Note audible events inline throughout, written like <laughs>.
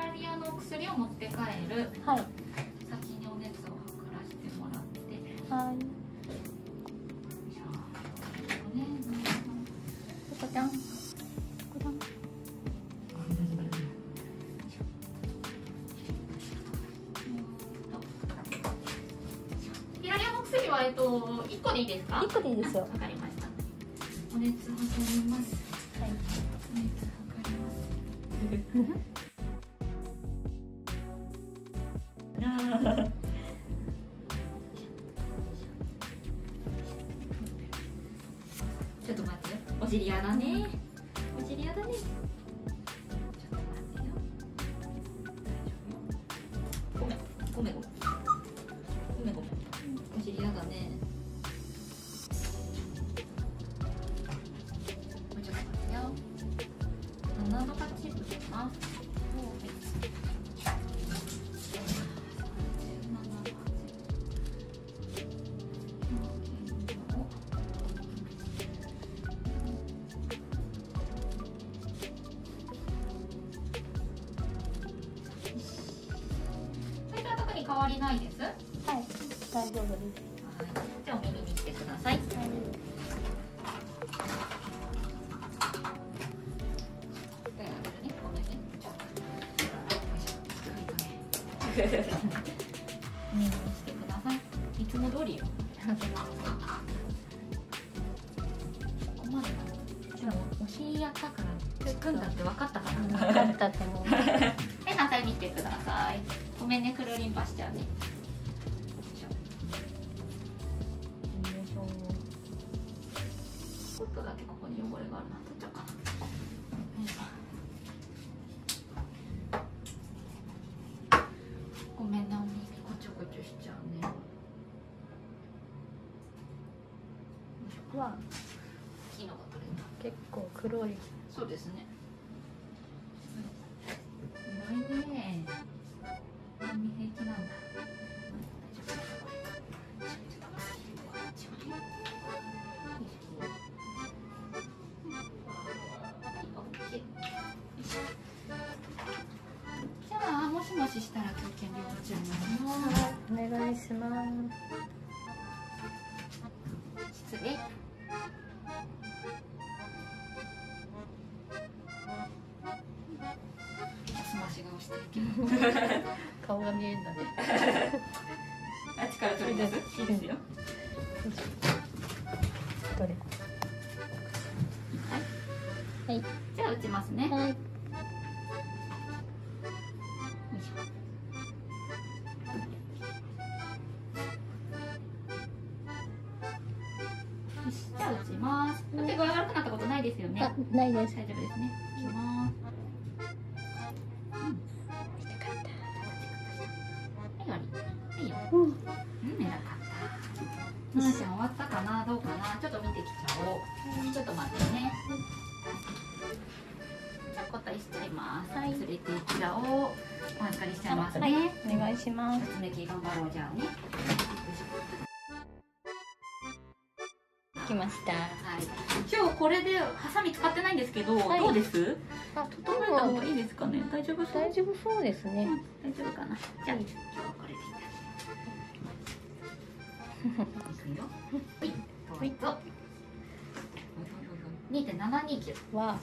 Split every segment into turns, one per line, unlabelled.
ラリアのお薬を持って帰る。
はい。
先にお熱を測らせてもらって。
はい。
ヒラリアの薬はえっと1個でいいですか？
一個でいいですよ。
わかりました。お熱測ります。
はい。
お熱測ります <laughs> ちょっと待ってよ。お尻やだね。お尻やだね。ちょっと待ってよ。ごめん。ごめん。ごめんごめん。お尻やだね。もうちょっと待ってよ。7度8分かな。りないです？はい。
はい大丈夫です。
じゃあお耳に来てください。
はい。
お耳にしてください。い。つも通りよ。ここまでだ。じゃあお尻やったから、つくんだって分かったかな。
分かったと思う
はい、反対見てください。ごめんね、くるりんぱしちゃうね。ちょっとだけここに汚れがあるな。取っちゃおうかごめんな、お耳こちょこちょしちゃうね。
結構黒い
そうですね。日検量中になります。
お願いします
失礼。顔
が見えるんだね
あっちから取ります。いいで。すよ。
どれ
はい。
はい
じゃあ打ちますね。よ
はい
あないです。大丈夫ですね。いきます。はい、終わり。いいよ。
うん。
うん、偉かった。ミッション終わったかな、どうかな、ちょっと見てきちゃおう。ちょっと待ってね。じゃあ、答えしちゃいます。
はい
連れて行っちゃおう。お預かりしちゃいますね。
お願いします
爪切り頑張ろう、じゃあね。
来ました
はい。今日これでハサミ使ってないんですけど、
はい
どうです？
あ
整えた方がいいですかね？大丈夫そう？
大丈夫そうですね
うん大丈夫かな？じゃあ、今日はこれでいいよ。はい、どうぞ。二点七二キロ。
わ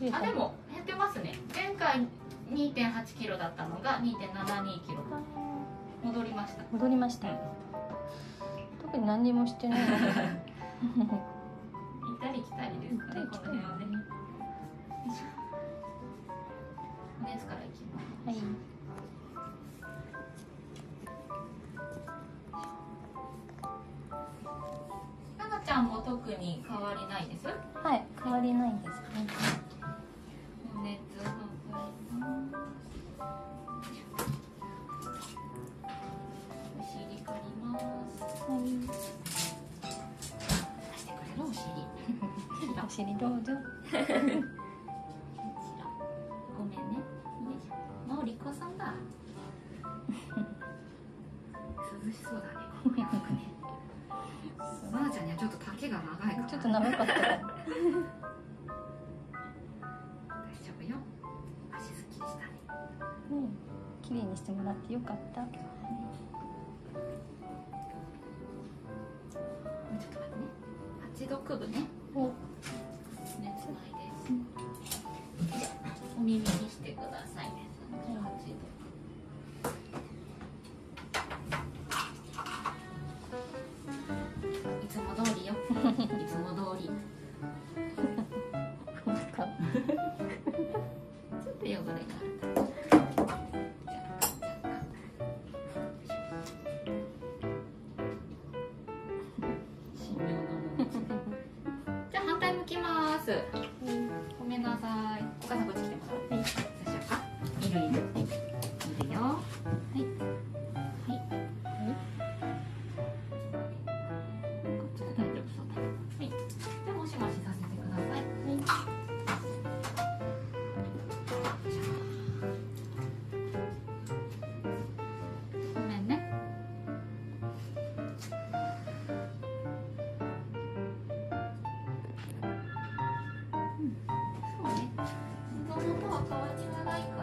あ、でも減ってますね。前回二点八キロだったのが二点七二キロ。戻りました。
戻りました特に何にもしてない
行ったり来たりですかね、この辺はね。よいしょお熱からいきます。
はい
ななちゃんも特に変わりないです？尻。お尻
どうぞ <laughs>
ごめんね。もうリコさんだ。<laughs> 涼しそうだね。この洋服ね。ななちゃんにはちょっと丈が長いから。
ちょっと長かった
大丈夫よ。足足すっきりしたね
ね綺麗にしてもらってよかった
ちょっと待ってね八度くぶね
お
ごめんなさい。お母さんこっち来てもらう
はい
どうしようかいるいる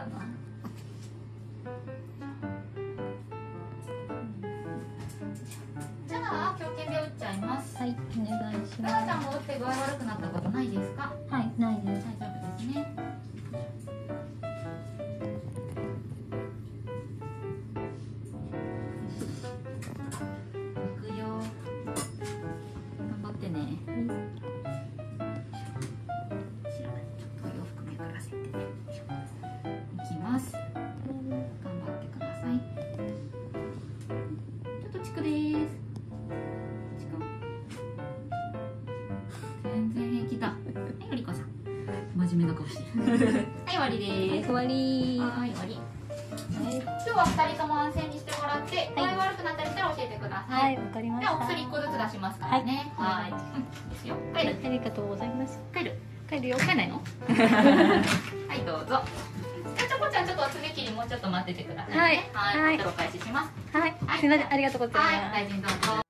かな。じゃあ狂犬病打っちゃいます。
はいお願いし
赤
ま
ちゃんも打って具合悪くなったことないですか？
すはい
真面目な顔してる。<laughs> はい、終わりです。
終わり
はい、終わり。今日は二人とも安静にしてもらって、具合悪くなったりしたら教えてくださ。
はいいわかりま
で、
した
お薬一個ずつ出しますからね。
は
はいい。うんですよ。帰る。
ありがとうございます
帰る。
帰るよ
帰んないの？<laughs> はい、どうぞ。じゃあ、ちょこちゃん、ちょっとお爪切り、もうちょっと待っててくださいね。
はい
はい、お返しします。
はいすいませんありがとうございます
はい、大臣どうぞ。